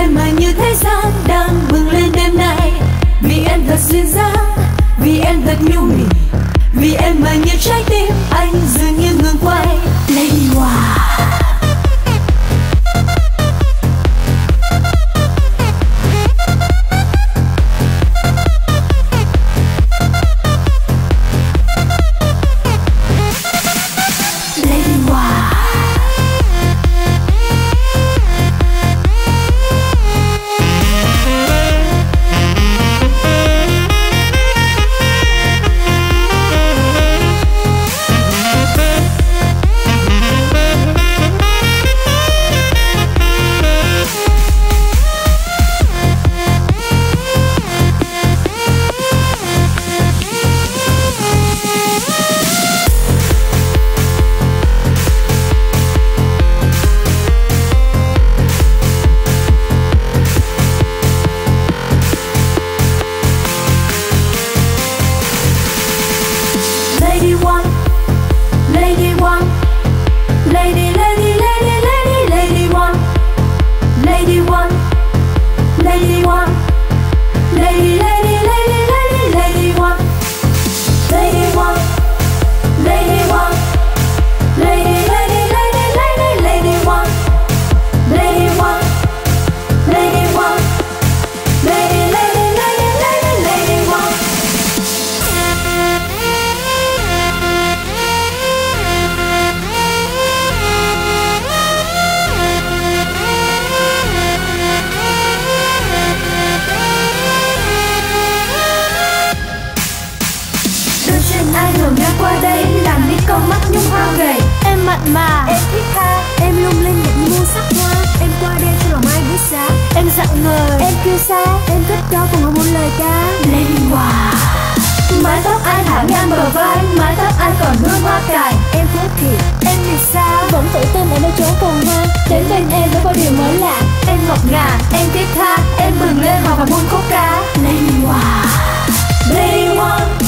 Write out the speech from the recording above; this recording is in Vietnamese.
em mà như thế gian đang bừng lên đêm nay. Vì em thật duyên dáng, vì em thật nhu mì Vì em mà như trái mặn mà Em thích tha, Em lung linh định mua sắc hoa. Em qua đây cho lòng ai biết giá Em dặn ngờ em kêu xa Em cất đó cùng không muốn lời ca. Lady Hòa Mái tóc ai thả ngang bờ vai Mái tóc ai còn hương hoa cài. Em phố thiệt Em thì sao Vẫn tự tin ở nơi chốn phồn hoa. Đến bên em với bao điều mới lạ. Em ngọc ngà, em thiết tha. Em bừng lên hòa vào muôn khúc ca. Lady Hòa Lady One